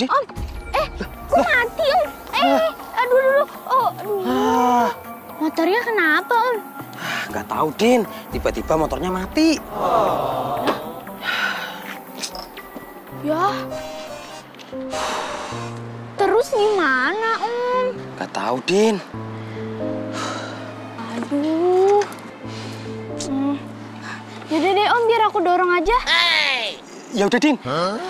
Di. Om, eh, kok mati om? Eh, aduh, aduh, oh, aduh. Ah, Motornya kenapa om? nggak tahu, Din. Tiba-tiba motornya mati. Ya. Terus gimana om? Nggak tahu, Din. Aduh. Hmm. Yaudah deh om, biar aku dorong aja. Ya udah, Din. Ya,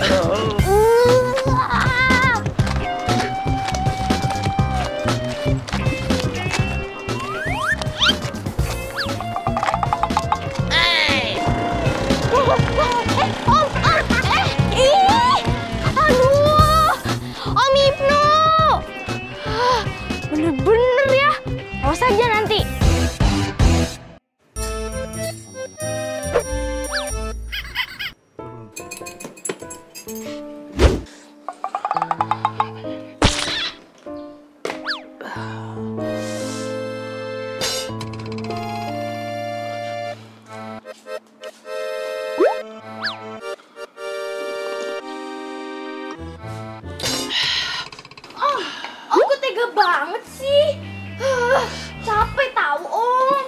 Oh. Banget sih? Ah, Capek tahu om.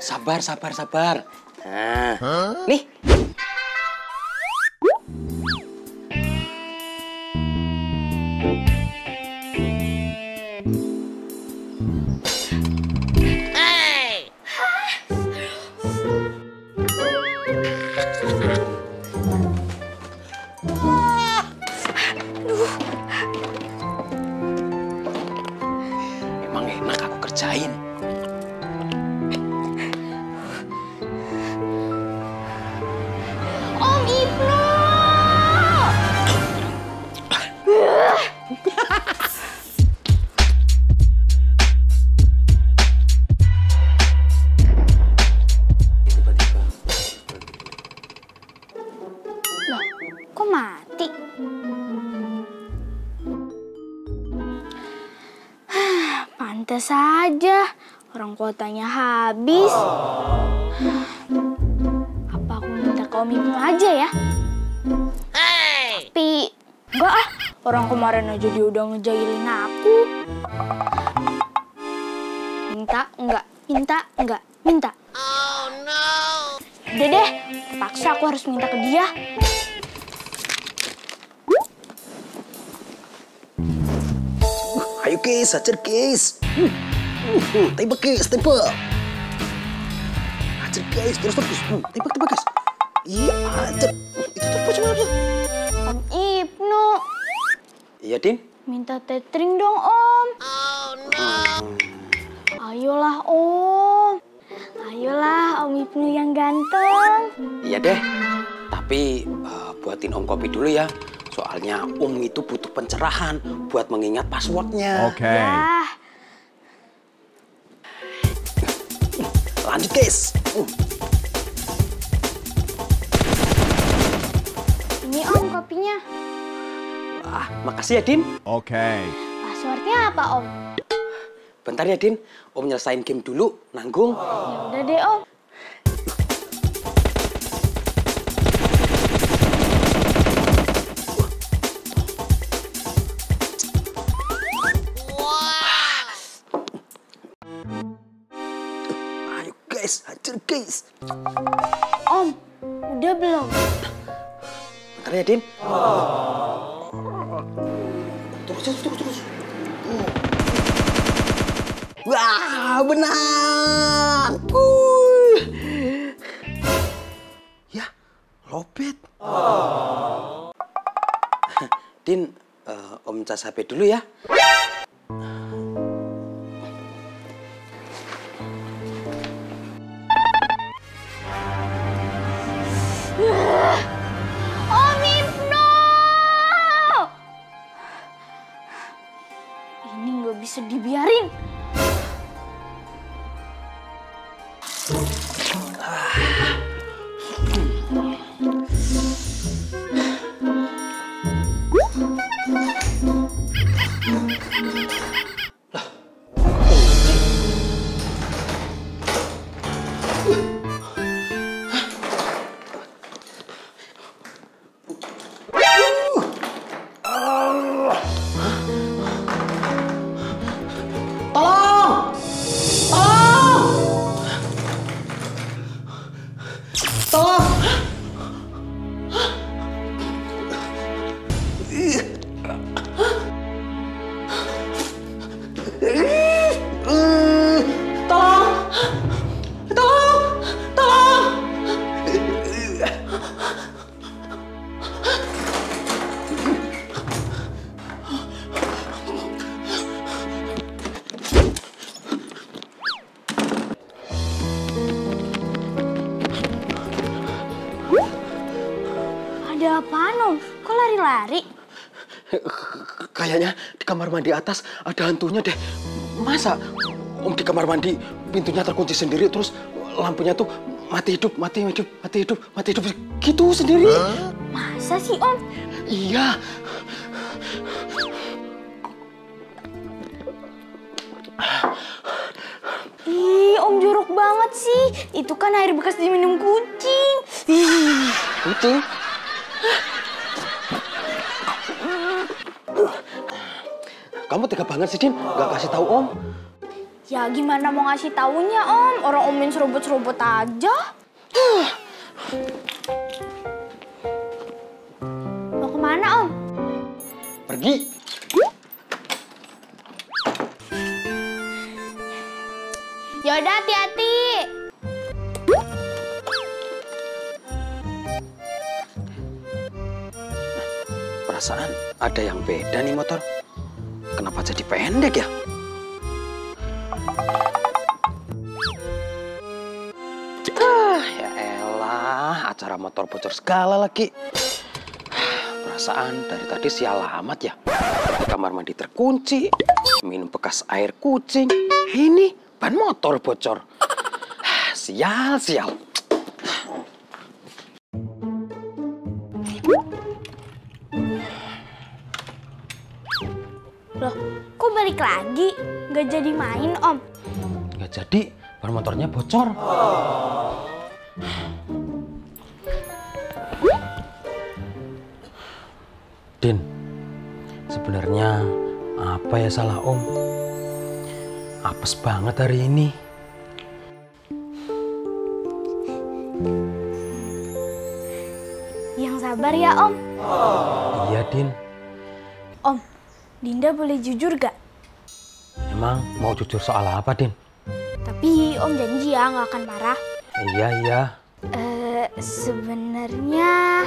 Sabar, sabar, sabar. Nah, nih. Loh, kok mati? Pantes saja, orang kuotanya habis. Apa aku minta ke Om Ibnu aja ya? Tapi, enggak ah. Orang kemarin aja dia udah ngejailin aku. Minta, enggak. Minta, enggak. Minta. Udah deh, paksa aku harus minta ke dia. Ayo guys, hajar guys. Uh, uh, tembak guys, tembak. Hajar guys, terus terus. Uh, tembak tembak guys. Iya, hajar. Uh, itu terus cuma aja. Om Ibnu, Iya, Din. minta tethering dong Om. Ayolah Om. Ayolah Om Ibnu yang ganteng. Iya deh. Tapi eh, buatin Om kopi dulu ya. Soalnya Om itu butuh pencerahan buat mengingat passwordnya. Okay. Ya, Lanjut guys. Uh, ini Om kopinya. ah, makasih ya, Din. Okay. Passwordnya apa Om? Bentar ya, Din. Om nyelesain game dulu, nanggung. Ya udah deh Om. Guys. Om, udah belum? Bentar ya, Din. Terus, terus, terus, terus. Uh. Wah, menang. Uh. Ya, lobet. Din, eh, Om cas HP dulu ya. うん Tolong! Tolong! Tolong! Ada apaan om? Kok lari-lari? Kayaknya di kamar mandi atas ada hantunya deh. Masa Om di kamar mandi pintunya terkunci sendiri terus lampunya tuh mati hidup, mati hidup, mati hidup, mati hidup gitu sendiri. Masa sih om? Iya. Ih, om jorok banget sih. Itu kan air bekas diminum kucing. Ih. Kucing. Kamu tega banget sih, Din. Gak kasih tahu Om. Ya gimana mau ngasih taunya om? Orang om main serobot-serobot aja. Mau ke mana om? Pergi. Yaudah hati-hati. Perasaan ada yang beda nih motor. Kenapa jadi pendek ya? Ah, ya elah, acara motor bocor segala lagi. Perasaan dari tadi sial amat ya. Kamar mandi terkunci, minum bekas air kucing. Ini ban motor bocor. Ah, Sial, sial. Balik lagi? Gak jadi main om? Nggak jadi, ban motornya bocor. Din, sebenarnya apa ya salah Om? Apes banget hari ini. Yang sabar ya om. Iya, Din. Om, Dinda boleh jujur gak? Emang mau jujur soal apa, Din? Tapi om janji ya nggak akan marah. Iya, iya. Eh, sebenarnya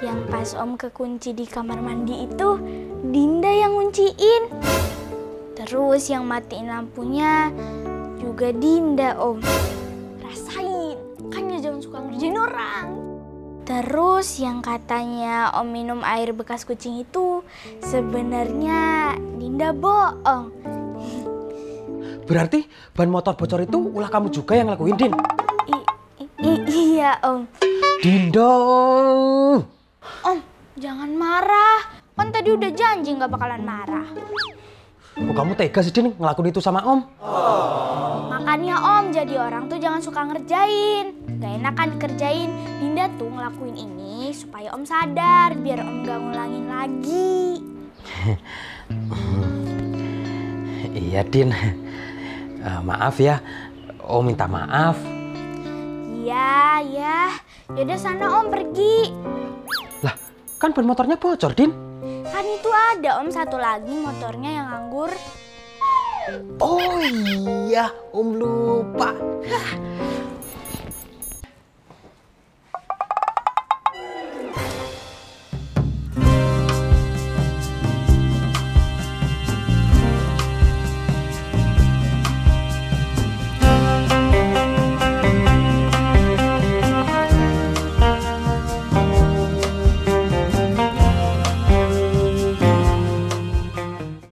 yang pas om kekunci di kamar mandi itu Dinda yang ngunciin. Terus yang matiin lampunya juga Dinda om. Rasain, kan ya jangan suka ngerjain orang. Terus yang katanya om minum air bekas kucing itu sebenarnya Dinda bohong. Berarti ban motor bocor itu ulah kamu juga yang ngelakuin, Din? I- iya om. Dinda! Om, jangan marah. Kan tadi udah janji nggak bakalan marah. Kok kamu tega sih, Din, ngelakuin itu sama Om? Makanya om jadi orang tuh jangan suka ngerjain. Gak enak kan dikerjain. Dinda tuh ngelakuin ini supaya om sadar biar om gak ngulangin lagi. Iya, Din. Eh, maaf ya, Om minta maaf. Iya, ya. Yaudah sana om pergi. Lah, kan ban motornya bocor, Din. Kan itu ada om satu lagi motornya yang nganggur. Oh iya, Om lupa. Hah,